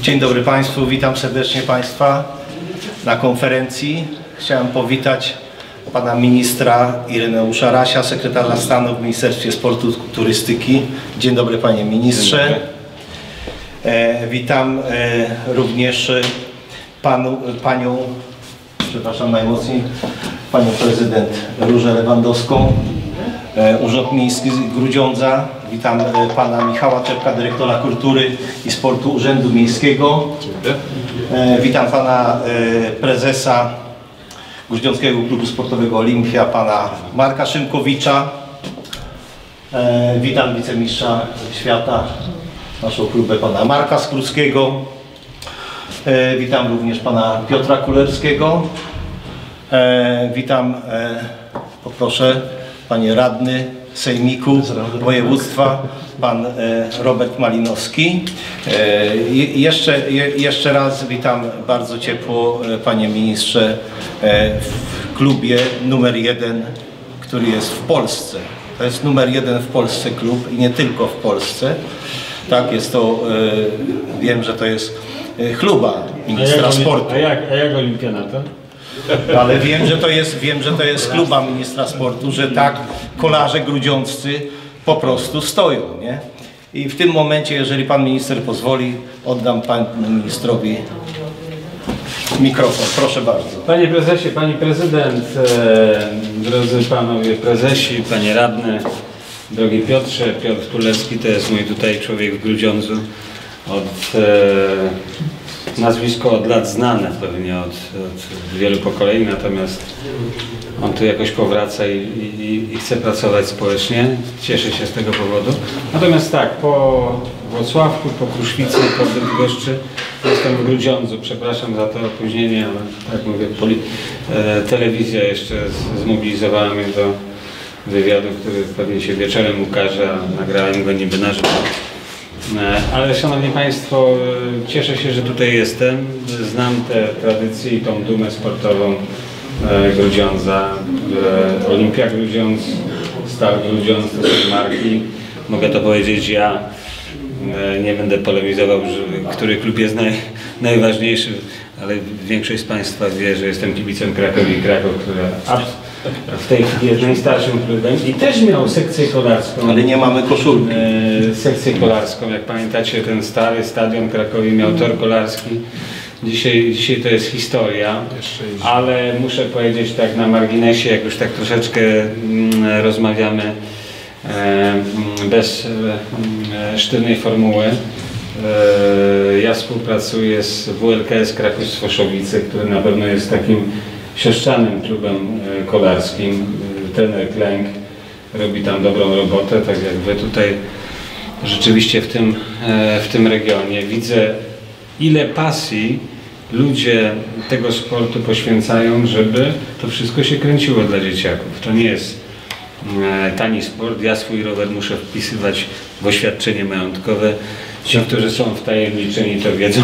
Dzień dobry Państwu, witam serdecznie Państwa na konferencji. Chciałem powitać Pana Ministra Ireneusza Rasia, Sekretarza Stanu w Ministerstwie Sportu i Turystyki. Dzień dobry Panie Ministrze. E, witam e, również panu, Panią, przepraszam najmocniej, Panią Prezydent Różę Lewandowską, Urząd Miejski Grudziądza. Witam e, Pana Michała Czepka, Dyrektora Kultury i Sportu Urzędu Miejskiego. E, Witam Pana e, Prezesa Grudziąckiego Klubu Sportowego Olimpia, Pana Marka Szymkowicza. E, Witam Wicemistrza Świata naszą klubę, Pana Marka Skruskiego. E, Witam również Pana Piotra Kulerskiego. E, Witam, e, poproszę, Panie Radny Sejmiku Województwa, Pan e, Robert Malinowski. E, Jeszcze, je- jeszcze raz witam bardzo ciepło e, Panie Ministrze w klubie numer jeden, który jest w Polsce. To jest numer jeden w Polsce klub i nie tylko w Polsce. Tak, jest to, wiem, że to jest chluba ministra sportu. A jak, a jak na to? Ale wiem, że to jest, wiem, że to jest kluba ministra sportu, że tak kolarze grudziąccy po prostu stoją, nie? I w tym momencie, jeżeli pan minister pozwoli, oddam panu ministrowi mikrofon. Proszę bardzo. Panie prezesie, pani prezydent, e, drodzy panowie prezesi, panie radny, drogi Piotrze, Piotr Królewski to jest mój tutaj człowiek w Grudziądzu. Od, e, nazwisko od lat znane pewnie od, od wielu pokoleń, natomiast on tu jakoś powraca i, i, i chce pracować społecznie. Cieszę się z tego powodu. Natomiast tak, po Włocławku, po Kruszwicy, po Bydgoszczy jestem w Grudziądzu. Przepraszam za to opóźnienie, ale tak mówię, poli, e, telewizja jeszcze z, zmobilizowała mnie do wywiadu, który pewnie się wieczorem ukaże, a nagrałem go niby na żywo. E, Ale Szanowni Państwo, e, cieszę się, że tutaj jestem. Znam te tradycje i tą dumę sportową e, Grudziądza. Olimpia Grudziądz, Stal Grudziądz to są marki. Mogę to powiedzieć ja. Nie będę polemizował, który klub jest naj, najważniejszy, ale większość z Państwa wie, że jestem kibicem Krakowi Kraków, która w tej chwili najstarszym klubem i też miał sekcję kolarską. Ale nie mamy koszulki. E, sekcję kolarską. Jak pamiętacie, ten stary stadion w Krakowie miał tor kolarski. Dzisiaj, dzisiaj to jest historia, ale muszę powiedzieć tak na marginesie, jak już tak troszeczkę mm, rozmawiamy e, mm, bez e, mm, sztywnej formuły. Ja współpracuję z WLKS Kraków Swoszowice, który na pewno jest takim siostrzanym klubem e, kolarskim. E, Trener Klęk robi tam dobrą robotę, tak jak wy tutaj rzeczywiście w tym, e, w tym regionie. Widzę ile pasji ludzie tego sportu poświęcają, żeby to wszystko się kręciło dla dzieciaków. To nie jest tani sport. Ja swój rower muszę wpisywać w oświadczenie majątkowe. Ci, którzy są wtajemniczeni, to wiedzą,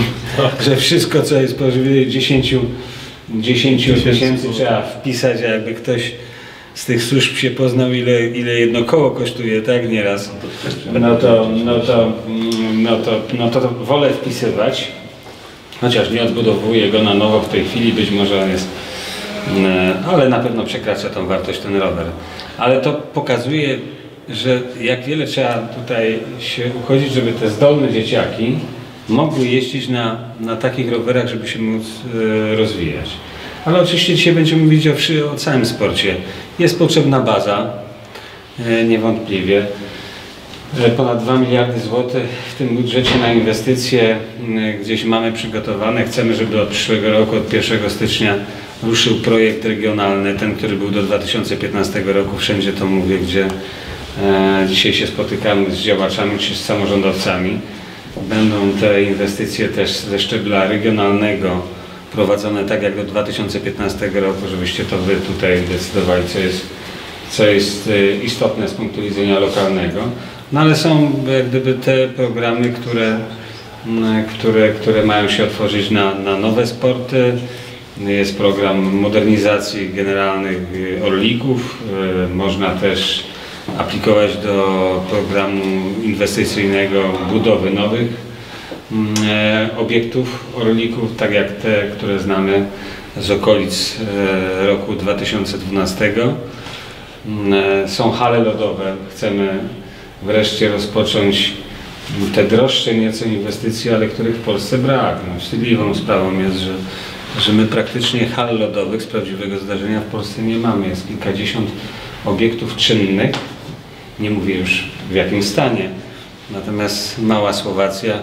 że wszystko, co jest powyżej 10, 10 tysięcy trzeba wpisać, a jakby ktoś z tych służb się poznał, ile, ile jedno koło kosztuje, tak nieraz, no to, no to, mm, no to, no to wolę wpisywać, chociaż nie odbudowuję go na nowo w tej chwili, być może on jest, mm, ale na pewno przekracza tą wartość ten rower. Ale to pokazuje, że jak wiele trzeba tutaj się uchodzić, żeby te zdolne dzieciaki mogły jeździć na, na takich rowerach, żeby się móc e, rozwijać. Ale oczywiście dzisiaj będziemy mówić o, o całym sporcie. Jest potrzebna baza, e, niewątpliwie. E, Ponad 2 miliardy złotych w tym budżecie na inwestycje gdzieś mamy przygotowane. Chcemy, żeby od przyszłego roku, od 1 stycznia ruszył projekt regionalny, ten, który był do 2015 roku. Wszędzie to mówię, gdzie dzisiaj się spotykamy z działaczami czy z samorządowcami. Będą te inwestycje też ze szczebla regionalnego prowadzone tak jak do 2015 roku, żebyście to Wy tutaj decydowali, co jest, co jest e, istotne z punktu widzenia lokalnego. No ale są jak gdyby te programy, które, m, które, które mają się otworzyć na, na nowe sporty. Jest program modernizacji generalnych e, orlików. E, Można też aplikować do programu inwestycyjnego budowy nowych mm, e, obiektów orlików, tak jak te, które znamy z okolic e, roku 2012. Mm, e, Są hale lodowe. Chcemy wreszcie rozpocząć te droższe nieco inwestycje, ale których w Polsce brak. No, wstydliwą sprawą jest, że, że my praktycznie hal lodowych z prawdziwego zdarzenia w Polsce nie mamy. Jest kilkadziesiąt obiektów czynnych, nie mówię już w jakim stanie. Natomiast mała Słowacja,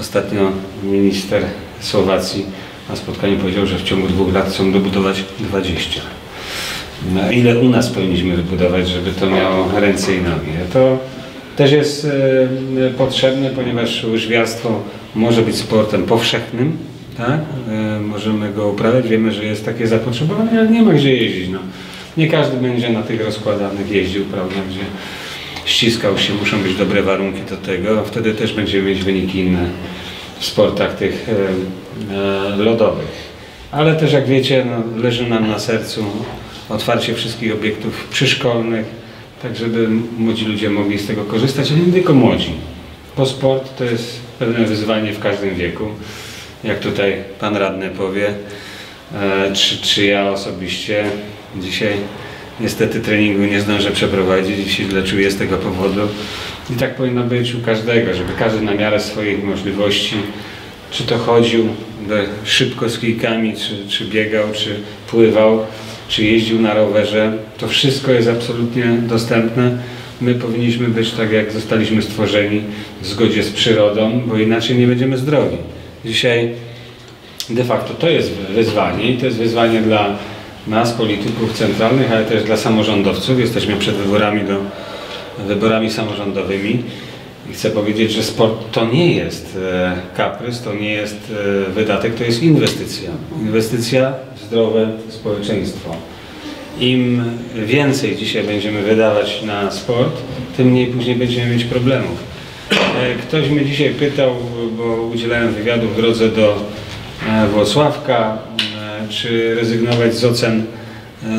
ostatnio minister Słowacji na spotkaniu powiedział, że w ciągu dwóch lat chcą dobudować 20. No, ile u nas powinniśmy wybudować, żeby to miało ręce i nogi? To też jest e, potrzebne, ponieważ łyżwiarstwo może być sportem powszechnym, tak? E, możemy go uprawiać, wiemy, że jest takie zapotrzebowanie, ale nie ma gdzie jeździć. No. Nie każdy będzie na tych rozkładanych jeździł, prawda, gdzie ściskał się, muszą być dobre warunki do tego, a wtedy też będziemy mieć wyniki inne w sportach tych e, e, lodowych. Ale też jak wiecie, no, leży nam na sercu otwarcie wszystkich obiektów przyszkolnych, tak żeby młodzi ludzie mogli z tego korzystać, ale nie tylko młodzi. Bo sport to jest pewne wyzwanie w każdym wieku. Jak tutaj pan radny powie, e, czy, czy ja osobiście dzisiaj niestety treningu nie zdążę przeprowadzić i się źle czuję z tego powodu. I tak powinno być u każdego, żeby każdy na miarę swoich możliwości, czy to chodził szybko z kijkami, czy, czy biegał, czy pływał, czy jeździł na rowerze, to wszystko jest absolutnie dostępne. My powinniśmy być tak, jak zostaliśmy stworzeni w zgodzie z przyrodą, bo inaczej nie będziemy zdrowi. Dzisiaj de facto to jest wyzwanie i to jest wyzwanie dla nas, polityków centralnych, ale też dla samorządowców. Jesteśmy przed wyborami, do, wyborami samorządowymi i chcę powiedzieć, że sport to nie jest e, kaprys, to nie jest e, wydatek, to jest inwestycja. Inwestycja w zdrowe społeczeństwo. Im więcej dzisiaj będziemy wydawać na sport, tym mniej później będziemy mieć problemów. E, ktoś mnie dzisiaj pytał, bo udzielałem wywiadu w drodze do Włocławka, czy rezygnować z ocen,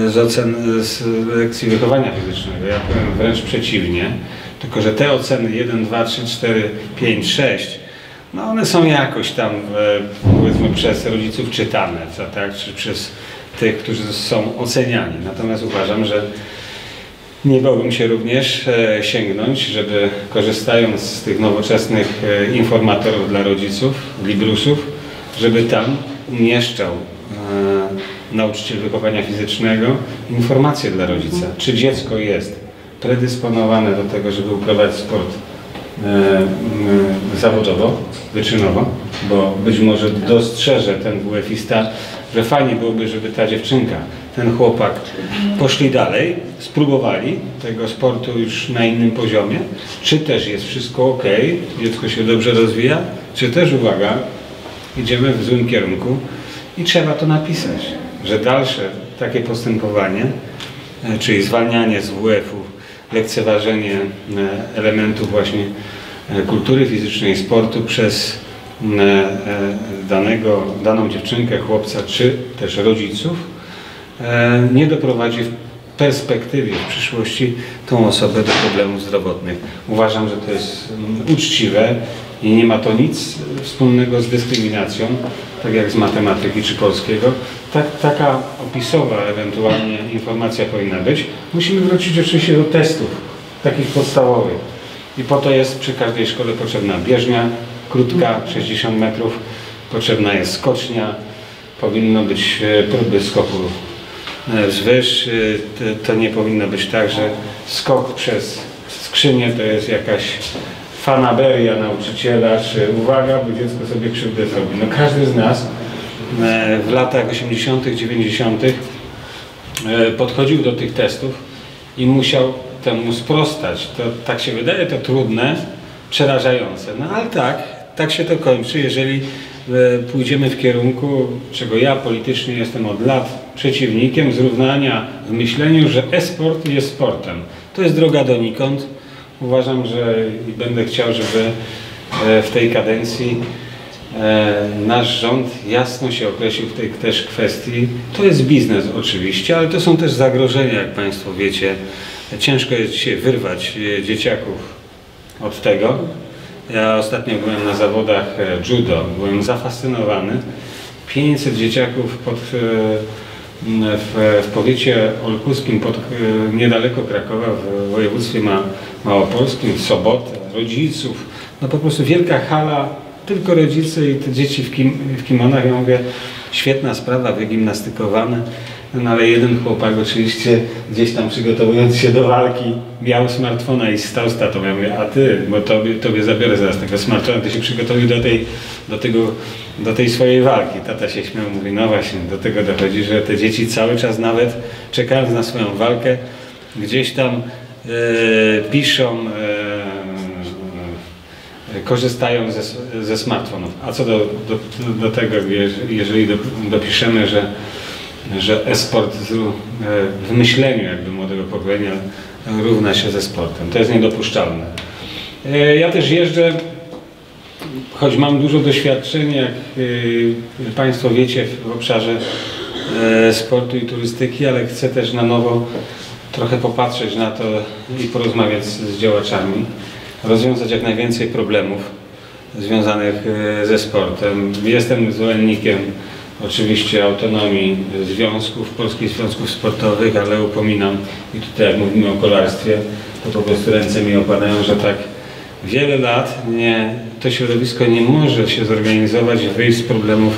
z ocen z lekcji wychowania fizycznego. Ja powiem wręcz przeciwnie, tylko że te oceny 1, 2, 3, 4, 5, 6 no one są jakoś tam powiedzmy przez rodziców czytane, tak, czy przez tych, którzy są oceniani. Natomiast uważam, że nie bałbym się również e, sięgnąć, żeby korzystając z tych nowoczesnych e, informatorów dla rodziców, librusów, żeby tam umieszczał e, nauczyciel wychowania fizycznego informacje dla rodzica, czy dziecko jest predysponowane do tego, żeby uprawiać sport e, e, zawodowo, wyczynowo, bo być może dostrzeże ten WF-ista, że fajnie byłoby, żeby ta dziewczynka, ten chłopak poszli dalej, spróbowali tego sportu już na innym poziomie, czy też jest wszystko ok, dziecko się dobrze rozwija, czy też uwaga, idziemy w złym kierunku i trzeba to napisać, że dalsze takie postępowanie, e, czyli zwalnianie z WF-u, lekceważenie e, elementów właśnie e, kultury fizycznej sportu przez danego, daną dziewczynkę, chłopca czy też rodziców nie doprowadzi w perspektywie, w przyszłości tą osobę do problemów zdrowotnych. Uważam, że to jest uczciwe i nie ma to nic wspólnego z dyskryminacją, tak jak z matematyki czy polskiego. Tak, taka opisowa ewentualnie informacja powinna być. Musimy wrócić oczywiście do testów, takich podstawowych. I po to jest przy każdej szkole potrzebna bieżnia, krótka, 60 metrów, potrzebna jest skocznia, powinno być e, próby skoku e, wzwyż. E, to nie powinno być tak, że skok przez skrzynię to jest jakaś fanaberia nauczyciela, czy uwaga, bo dziecko sobie krzywdę zrobi. No każdy z nas e, w latach 80., 90. E, podchodził do tych testów i musiał temu sprostać. To tak się wydaje, to trudne, przerażające. No ale tak, tak się to kończy, jeżeli e, pójdziemy w kierunku, czego ja politycznie jestem od lat przeciwnikiem, zrównania w myśleniu, że e-sport jest sportem. To jest droga donikąd uważam, że i będę chciał, żeby e, w tej kadencji e, nasz rząd jasno się określił w tej też kwestii. To jest biznes oczywiście, ale to są też zagrożenia, jak Państwo wiecie. Ciężko jest dzisiaj wyrwać e, dzieciaków od tego. Ja ostatnio byłem na zawodach judo, byłem zafascynowany. 500 dzieciaków pod, w, w powiecie olkuskim, pod, niedaleko Krakowa, w województwie ma, małopolskim, w sobotę, rodziców. No po prostu wielka hala, tylko rodzice i te dzieci w, kim, w kimonach. Ja mówię, świetna sprawa, wygimnastykowane. No ale jeden chłopak oczywiście gdzieś tam przygotowując się do walki miał smartfona i stał z tatą. Ja mówię, a ty, bo tobie, tobie zabiorę zaraz tego smartfona, ty się przygotowuj do tej, do, tego, do tej swojej walki. Tata się śmiał, mówi, no właśnie, do tego dochodzi, że te dzieci cały czas nawet czekając na swoją walkę, gdzieś tam piszą, e, korzystają ze, ze smartfonów. A co do, do, do tego, jeżeli dopiszemy, że że e-sport w myśleniu jakby młodego pokolenia równa się ze sportem. To jest niedopuszczalne. E, ja też jeżdżę, choć mam dużo doświadczenia, jak e, Państwo wiecie, w obszarze e, sportu i turystyki, ale chcę też na nowo trochę popatrzeć na to i porozmawiać z działaczami, rozwiązać jak najwięcej problemów związanych ze sportem. Jestem zwolennikiem oczywiście autonomii związków, polskich związków sportowych, ale upominam i tutaj jak mówimy o kolarstwie, to po prostu ręce mi opadają, że tak wiele lat nie, to środowisko nie może się zorganizować i wyjść z problemów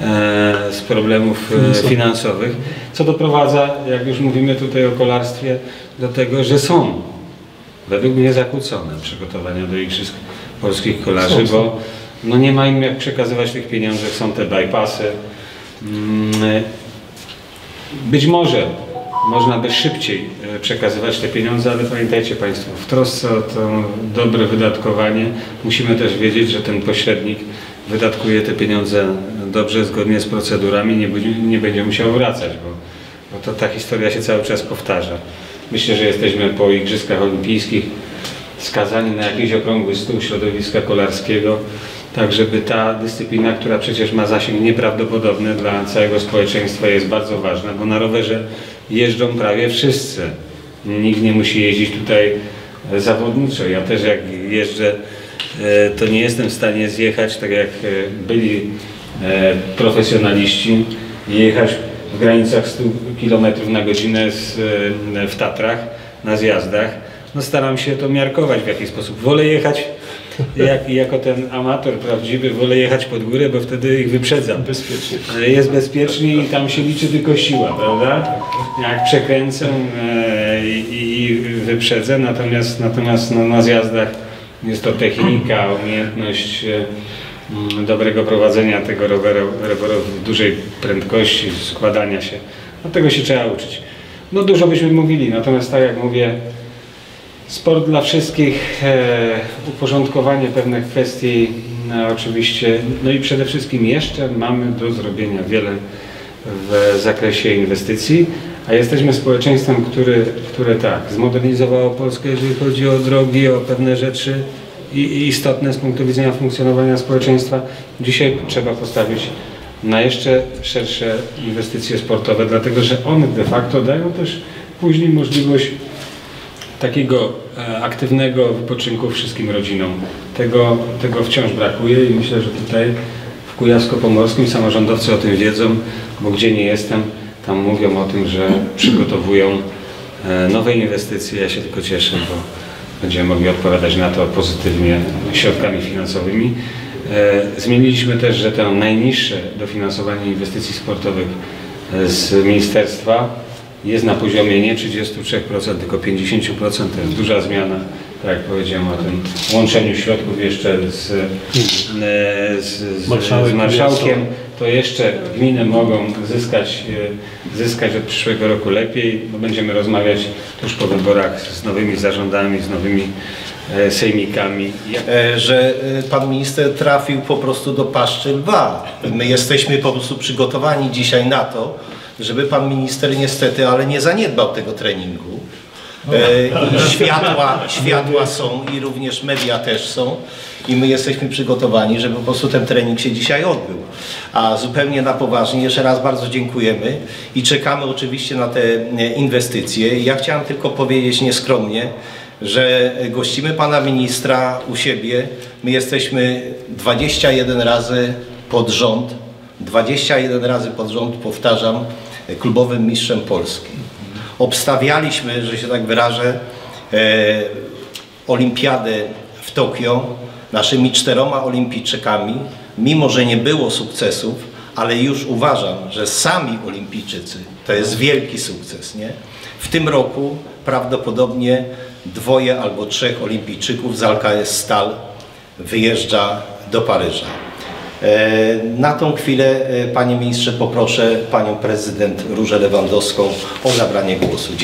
e, z problemów e, finansowych, co doprowadza, jak już mówimy tutaj o kolarstwie, do tego, że są według mnie zakłócone przygotowania do Igrzysk Polskich Kolarzy, bo no nie ma im jak przekazywać tych pieniędzy, są te bypassy. Mm, być może można by szybciej e, przekazywać te pieniądze, ale pamiętajcie Państwo, w trosce o to dobre wydatkowanie musimy też wiedzieć, że ten pośrednik wydatkuje te pieniądze dobrze, zgodnie z procedurami, nie, nie będzie musiał wracać, bo, bo to ta historia się cały czas powtarza. Myślę, że jesteśmy po Igrzyskach Olimpijskich skazani na jakiś okrągły stół środowiska kolarskiego, tak żeby ta dyscyplina, która przecież ma zasięg nieprawdopodobny dla całego społeczeństwa jest bardzo ważna, bo na rowerze jeżdżą prawie wszyscy. Nikt nie musi jeździć tutaj zawodniczo. Ja też jak jeżdżę, e, to nie jestem w stanie zjechać tak jak e, byli e, profesjonaliści, jechać w granicach 100 km na godzinę w Tatrach, na zjazdach. No staram się to miarkować w jakiś sposób. Wolę jechać jak, jako ten amator prawdziwy wolę jechać pod górę, bo wtedy ich wyprzedzam. Bezpiecznie. Jest bezpiecznie i tam się liczy tylko siła, prawda? Jak przekręcę e, i, i wyprzedzę, natomiast, natomiast no, na zjazdach jest to technika, umiejętność e, dobrego prowadzenia tego roweru, roweru w dużej prędkości, składania się. No tego się trzeba uczyć. No dużo byśmy mówili, natomiast tak jak mówię, Sport dla wszystkich, e, uporządkowanie pewnych kwestii no, oczywiście, no i przede wszystkim jeszcze mamy do zrobienia wiele w zakresie inwestycji, a jesteśmy społeczeństwem, który, które tak, zmodernizowało Polskę, jeżeli chodzi o drogi, o pewne rzeczy istotne z punktu widzenia funkcjonowania społeczeństwa. Dzisiaj trzeba postawić na jeszcze szersze inwestycje sportowe, dlatego że one de facto dają też później możliwość takiego e, aktywnego wypoczynku wszystkim rodzinom. Tego, tego wciąż brakuje i myślę, że tutaj w Kujawsko-Pomorskim samorządowcy o tym wiedzą, bo gdzie nie jestem, tam mówią o tym, że przygotowują e, nowe inwestycje. Ja się tylko cieszę, bo będziemy mogli odpowiadać na to pozytywnie środkami finansowymi. E, zmieniliśmy też, że to najniższe dofinansowanie inwestycji sportowych z ministerstwa jest na poziomie nie 33%, tylko 50%. To jest duża zmiana, tak jak powiedziałem o tym łączeniu środków jeszcze z, z, z, z marszałkiem. To jeszcze gminy mogą zyskać, e, zyskać od przyszłego roku lepiej. No będziemy rozmawiać tuż po wyborach z nowymi zarządami, z nowymi e, sejmikami. E, że pan minister trafił po prostu do paszczy lwa. My jesteśmy po prostu przygotowani dzisiaj na to, żeby pan minister niestety, ale nie zaniedbał tego treningu. E, I światła, światła są i również media też są i my jesteśmy przygotowani, żeby po prostu ten trening się dzisiaj odbył. A zupełnie na poważnie, jeszcze raz bardzo dziękujemy i czekamy oczywiście na te e, inwestycje. Ja chciałem tylko powiedzieć nieskromnie, że gościmy pana ministra u siebie. My jesteśmy 21 razy pod rząd, 21 razy pod rząd, powtarzam, klubowym mistrzem Polski. Obstawialiśmy, że się tak wyrażę, e, olimpiadę w Tokio naszymi czteroma olimpijczykami, mimo że nie było sukcesów, ale już uważam, że sami olimpijczycy to jest wielki sukces, nie? W tym roku prawdopodobnie dwoje albo trzech olimpijczyków z ALKS Stal wyjeżdża do Paryża. E, Na tą chwilę, e, panie ministrze, poproszę panią prezydent Różę Lewandowską o zabranie głosu.